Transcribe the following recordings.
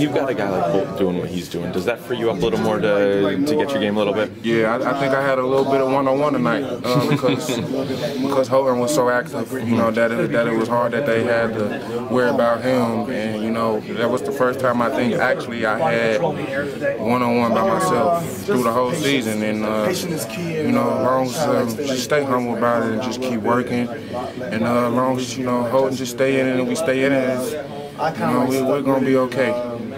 you've got a guy like Holt doing what he's doing, does that free you up a little more to to get your game a little bit? Yeah, I, I think I had a little bit of one-on-one tonight uh, because because was so active. You know that it, that it was hard that they had to worry about him, and you know that was the first time I think actually I had one-on-one by myself through the whole season. And uh, you know, long as um, just stay humble about it and just keep working, and uh, long as you know Holton just stay in it and we stay in it, you know, we, we're gonna be okay.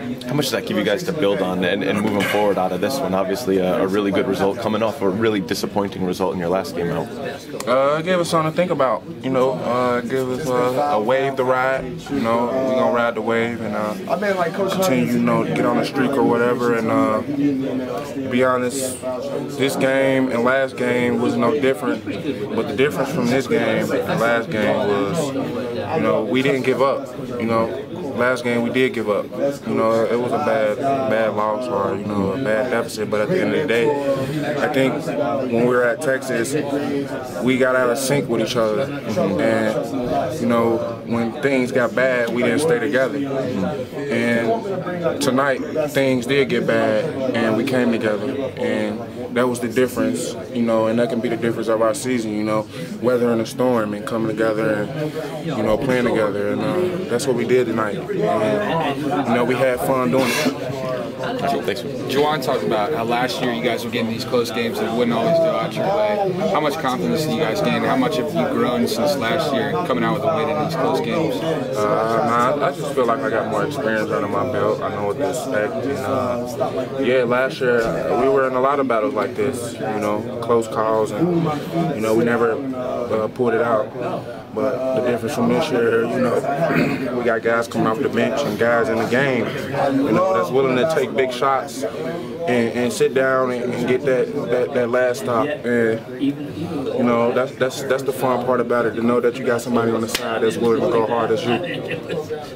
How much does that give you guys to build on and, and moving forward out of this one? Obviously, a, a, really good result coming off a really disappointing result in your last game out. Uh, it gave us something to think about. You know, uh, give us uh, a wave to ride. You know, we're gonna ride the wave and uh, continue, you know, get on the streak or whatever. And uh, to be honest, this game and last game was no different. But the difference from this game and last game was, you know, we didn't give up. You know, last game we did give up. You know, it was a bad, bad loss or you know a bad deficit. But at the end of the day, I think when we were at Texas, we got out of sync with each other, and you know when things got bad, we didn't stay together. And tonight things did get bad, and we came together, and that was the difference. You know, and that can be the difference of our season. You know, weathering a storm and coming together and you know playing together, and uh, that's what we did tonight. And, you know, we had fun doing it. Thanks. Juwan talked about how last year you guys were getting these close games that wouldn't always go out your way. How much confidence do you guys gain? How much have you grown since last year coming out with a win in these close games? Uh, I just feel like I got more experience under my belt. I know what to expect. And, uh, yeah, last year uh, we were in a lot of battles like this, you know, close calls, and, you know, we never uh, pulled it out. But the difference from this year, you know, we got guys coming off the bench and guys in the game, you know, that's willing to take big shots and, and sit down and, and get that, that, that last stop. And you know, that's that's that's the fun part about it to know that you got somebody on the side that's willing to go hard as you.